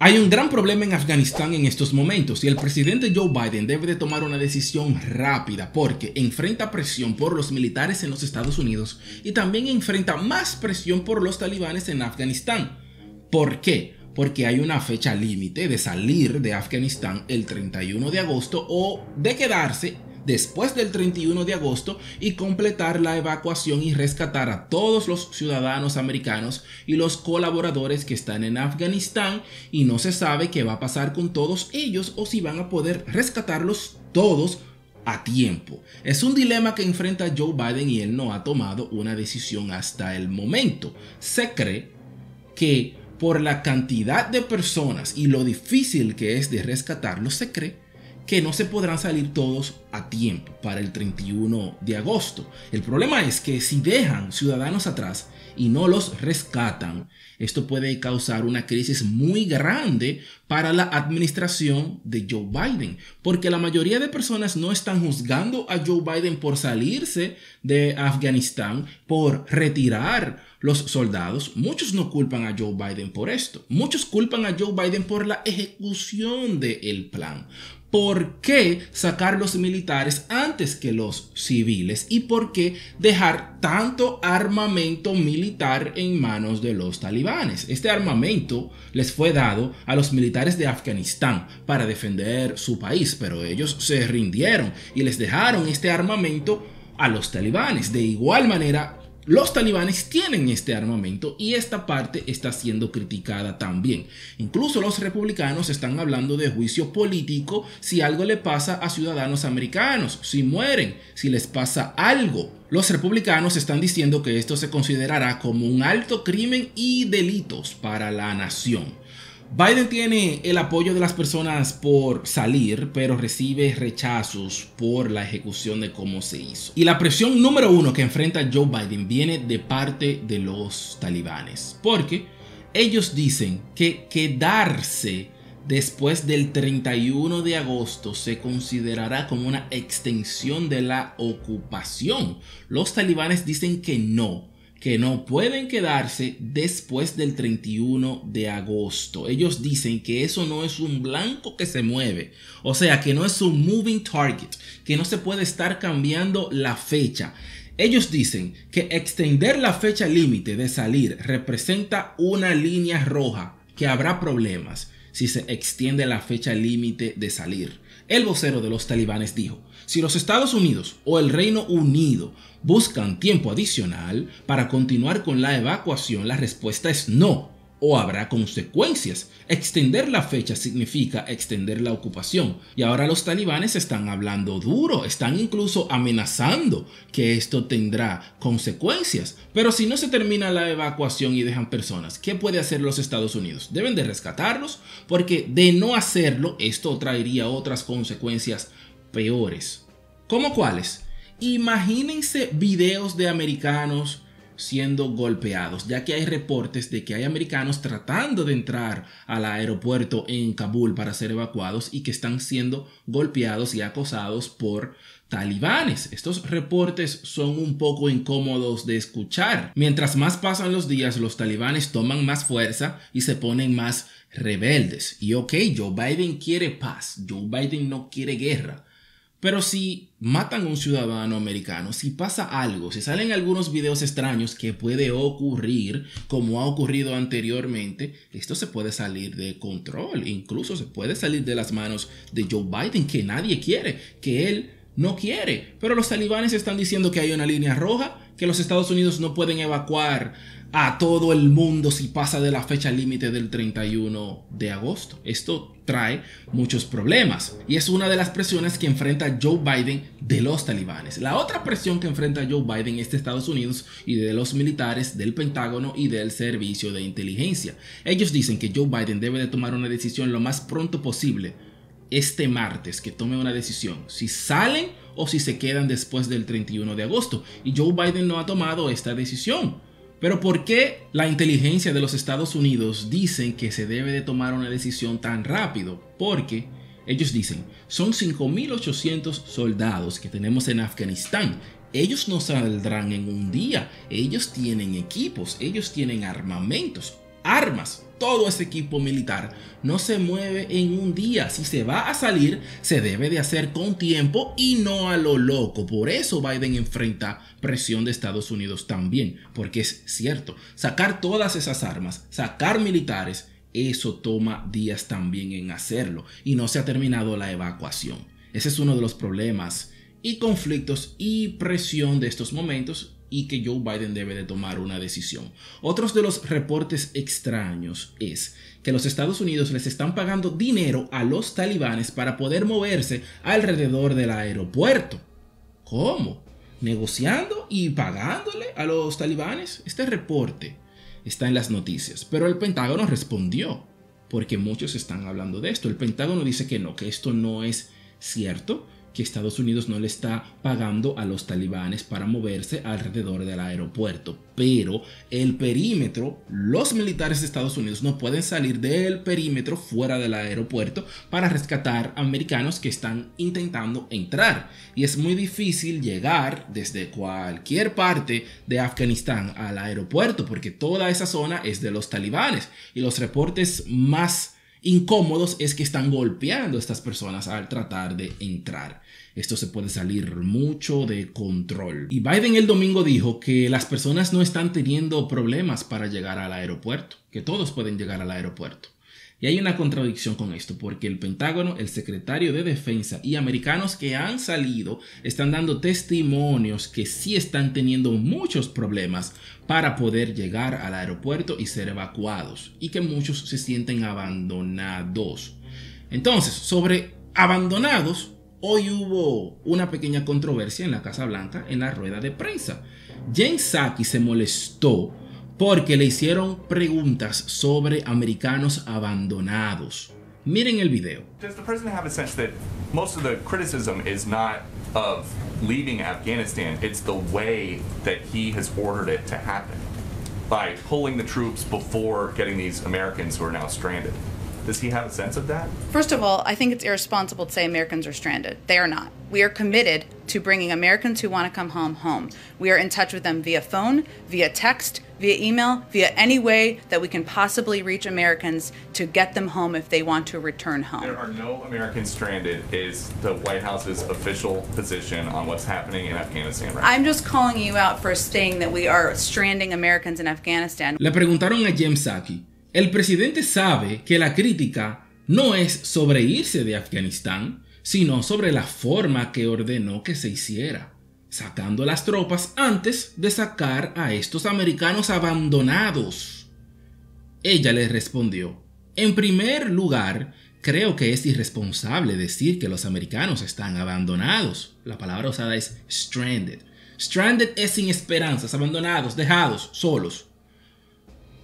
Hay un gran problema en Afganistán en estos momentos y el presidente Joe Biden debe de tomar una decisión rápida porque enfrenta presión por los militares en los Estados Unidos y también enfrenta más presión por los talibanes en Afganistán. ¿Por qué? Porque hay una fecha límite de salir de Afganistán el 31 de agosto o de quedarse después del 31 de agosto y completar la evacuación y rescatar a todos los ciudadanos americanos y los colaboradores que están en Afganistán y no se sabe qué va a pasar con todos ellos o si van a poder rescatarlos todos a tiempo. Es un dilema que enfrenta Joe Biden y él no ha tomado una decisión hasta el momento. Se cree que por la cantidad de personas y lo difícil que es de rescatarlos, se cree que no se podrán salir todos a tiempo para el 31 de agosto. El problema es que si dejan ciudadanos atrás y no los rescatan, esto puede causar una crisis muy grande para la administración de Joe Biden, porque la mayoría de personas no están juzgando a Joe Biden por salirse de Afganistán, por retirar los soldados. Muchos no culpan a Joe Biden por esto. Muchos culpan a Joe Biden por la ejecución del plan. ¿Por qué sacar los militares antes que los civiles? ¿Y por qué dejar tanto armamento militar en manos de los talibanes? Este armamento les fue dado a los militares de Afganistán para defender su país, pero ellos se rindieron y les dejaron este armamento a los talibanes. De igual manera, los talibanes tienen este armamento y esta parte está siendo criticada también. Incluso los republicanos están hablando de juicio político si algo le pasa a ciudadanos americanos, si mueren, si les pasa algo. Los republicanos están diciendo que esto se considerará como un alto crimen y delitos para la nación. Biden tiene el apoyo de las personas por salir, pero recibe rechazos por la ejecución de cómo se hizo. Y la presión número uno que enfrenta Joe Biden viene de parte de los talibanes, porque ellos dicen que quedarse después del 31 de agosto se considerará como una extensión de la ocupación. Los talibanes dicen que no que no pueden quedarse después del 31 de agosto. Ellos dicen que eso no es un blanco que se mueve, o sea, que no es un moving target, que no se puede estar cambiando la fecha. Ellos dicen que extender la fecha límite de salir representa una línea roja, que habrá problemas si se extiende la fecha límite de salir. El vocero de los talibanes dijo, si los Estados Unidos o el Reino Unido buscan tiempo adicional para continuar con la evacuación, la respuesta es no o habrá consecuencias. Extender la fecha significa extender la ocupación. Y ahora los talibanes están hablando duro, están incluso amenazando que esto tendrá consecuencias. Pero si no se termina la evacuación y dejan personas, ¿qué puede hacer los Estados Unidos? Deben de rescatarlos porque de no hacerlo esto traería otras consecuencias peores. ¿Cómo cuáles? Imagínense videos de americanos siendo golpeados, ya que hay reportes de que hay americanos tratando de entrar al aeropuerto en Kabul para ser evacuados y que están siendo golpeados y acosados por talibanes. Estos reportes son un poco incómodos de escuchar. Mientras más pasan los días, los talibanes toman más fuerza y se ponen más rebeldes. Y ok, Joe Biden quiere paz, Joe Biden no quiere guerra. Pero si matan a un ciudadano americano, si pasa algo, si salen algunos videos extraños que puede ocurrir, como ha ocurrido anteriormente, esto se puede salir de control, incluso se puede salir de las manos de Joe Biden, que nadie quiere, que él no quiere. Pero los talibanes están diciendo que hay una línea roja, que los Estados Unidos no pueden evacuar a todo el mundo si pasa de la fecha límite del 31 de agosto. Esto trae muchos problemas y es una de las presiones que enfrenta Joe Biden de los talibanes. La otra presión que enfrenta Joe Biden es de Estados Unidos y de los militares del Pentágono y del Servicio de Inteligencia. Ellos dicen que Joe Biden debe de tomar una decisión lo más pronto posible este martes, que tome una decisión si salen o si se quedan después del 31 de agosto. Y Joe Biden no ha tomado esta decisión. Pero ¿por qué la inteligencia de los Estados Unidos dicen que se debe de tomar una decisión tan rápido? Porque ellos dicen, son 5.800 soldados que tenemos en Afganistán. Ellos no saldrán en un día. Ellos tienen equipos, ellos tienen armamentos, armas todo ese equipo militar no se mueve en un día. Si se va a salir, se debe de hacer con tiempo y no a lo loco. Por eso Biden enfrenta presión de Estados Unidos también, porque es cierto, sacar todas esas armas, sacar militares, eso toma días también en hacerlo y no se ha terminado la evacuación. Ese es uno de los problemas y conflictos y presión de estos momentos y que Joe Biden debe de tomar una decisión. Otros de los reportes extraños es que los Estados Unidos les están pagando dinero a los talibanes para poder moverse alrededor del aeropuerto. ¿Cómo? ¿Negociando y pagándole a los talibanes? Este reporte está en las noticias, pero el Pentágono respondió, porque muchos están hablando de esto. El Pentágono dice que no, que esto no es cierto, que Estados Unidos no le está pagando a los talibanes para moverse alrededor del aeropuerto. Pero el perímetro, los militares de Estados Unidos no pueden salir del perímetro fuera del aeropuerto para rescatar americanos que están intentando entrar. Y es muy difícil llegar desde cualquier parte de Afganistán al aeropuerto porque toda esa zona es de los talibanes. Y los reportes más incómodos es que están golpeando a estas personas al tratar de entrar. Esto se puede salir mucho de control. Y Biden el domingo dijo que las personas no están teniendo problemas para llegar al aeropuerto, que todos pueden llegar al aeropuerto. Y hay una contradicción con esto, porque el Pentágono, el secretario de Defensa y americanos que han salido están dando testimonios que sí están teniendo muchos problemas para poder llegar al aeropuerto y ser evacuados, y que muchos se sienten abandonados. Entonces, sobre abandonados, hoy hubo una pequeña controversia en la Casa Blanca en la rueda de prensa. James Psaki se molestó porque le hicieron preguntas sobre americanos abandonados. Miren el video. Does the president have a sense that most of the criticism is not of leaving Afghanistan, it's the way that he has ordered it to happen by pulling the troops before getting these Americans who are now stranded? Does he have a sense of that? First of all, I think it's irresponsible to say Americans are stranded. They are not. We are committed to bringing Americans who want to come home home. We are in touch with them via phone, via text, via email, via any way that we can possibly reach Americans to get them home if they want to return home. There are no Americans stranded is the White House's official position on what's happening in Afghanistan right I'm just calling you out for saying that we are stranding Americans in Afghanistan. Le preguntaron a James Saki El presidente sabe que la crítica no es sobre irse de Afganistán, sino sobre la forma que ordenó que se hiciera, sacando las tropas antes de sacar a estos americanos abandonados. Ella le respondió, en primer lugar, creo que es irresponsable decir que los americanos están abandonados. La palabra usada es stranded. Stranded es sin esperanzas, abandonados, dejados, solos.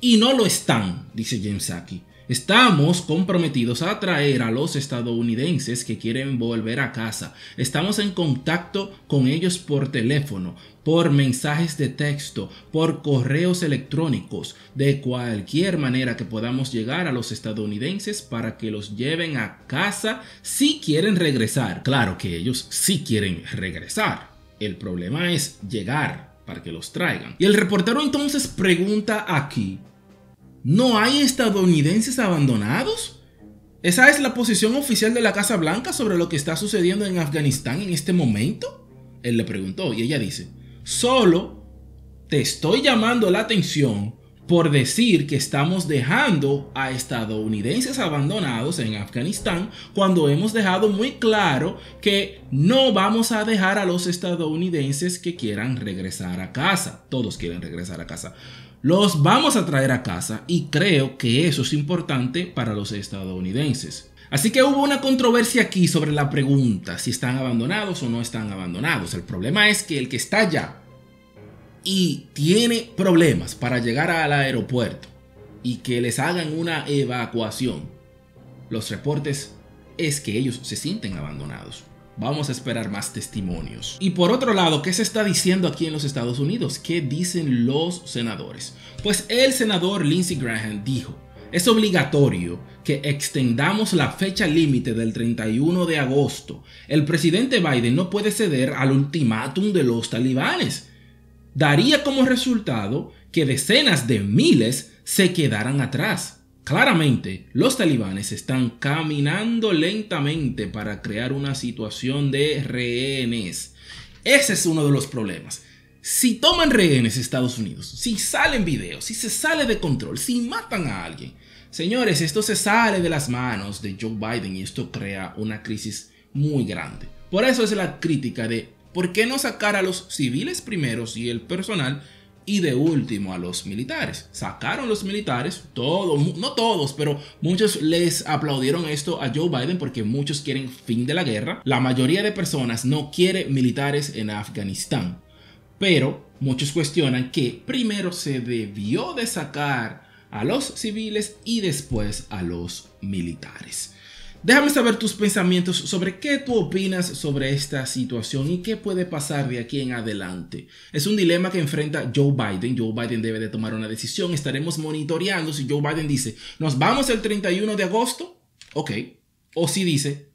Y no lo están, dice James Saki. Estamos comprometidos a atraer a los estadounidenses que quieren volver a casa. Estamos en contacto con ellos por teléfono, por mensajes de texto, por correos electrónicos, de cualquier manera que podamos llegar a los estadounidenses para que los lleven a casa si quieren regresar. Claro que ellos sí quieren regresar. El problema es llegar para que los traigan. Y el reportero entonces pregunta aquí, ¿No hay estadounidenses abandonados? ¿Esa es la posición oficial de la Casa Blanca sobre lo que está sucediendo en Afganistán en este momento? Él le preguntó y ella dice, solo te estoy llamando la atención por decir que estamos dejando a estadounidenses abandonados en Afganistán cuando hemos dejado muy claro que no vamos a dejar a los estadounidenses que quieran regresar a casa. Todos quieren regresar a casa los vamos a traer a casa y creo que eso es importante para los estadounidenses. Así que hubo una controversia aquí sobre la pregunta si están abandonados o no están abandonados. El problema es que el que está allá y tiene problemas para llegar al aeropuerto y que les hagan una evacuación, los reportes es que ellos se sienten abandonados. Vamos a esperar más testimonios. Y por otro lado, ¿qué se está diciendo aquí en los Estados Unidos? ¿Qué dicen los senadores? Pues el senador Lindsey Graham dijo, es obligatorio que extendamos la fecha límite del 31 de agosto. El presidente Biden no puede ceder al ultimátum de los talibanes. Daría como resultado que decenas de miles se quedaran atrás. Claramente, los talibanes están caminando lentamente para crear una situación de rehenes. Ese es uno de los problemas. Si toman rehenes Estados Unidos, si salen videos, si se sale de control, si matan a alguien, señores, esto se sale de las manos de Joe Biden y esto crea una crisis muy grande. Por eso es la crítica de ¿por qué no sacar a los civiles primeros y el personal y de último a los militares. Sacaron los militares, todos, no todos, pero muchos les aplaudieron esto a Joe Biden porque muchos quieren fin de la guerra. La mayoría de personas no quiere militares en Afganistán. Pero muchos cuestionan que primero se debió de sacar a los civiles y después a los militares. Déjame saber tus pensamientos sobre qué tú opinas sobre esta situación y qué puede pasar de aquí en adelante. Es un dilema que enfrenta Joe Biden. Joe Biden debe de tomar una decisión. Estaremos monitoreando si Joe Biden dice, nos vamos el 31 de agosto. Ok. O si dice,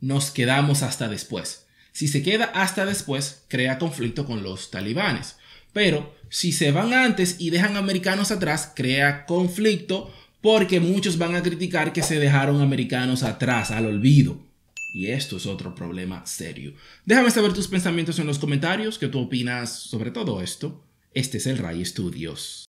nos quedamos hasta después. Si se queda hasta después, crea conflicto con los talibanes. Pero si se van antes y dejan americanos atrás, crea conflicto porque muchos van a criticar que se dejaron americanos atrás, al olvido. Y esto es otro problema serio. Déjame saber tus pensamientos en los comentarios, qué tú opinas sobre todo esto. Este es el Ray Studios.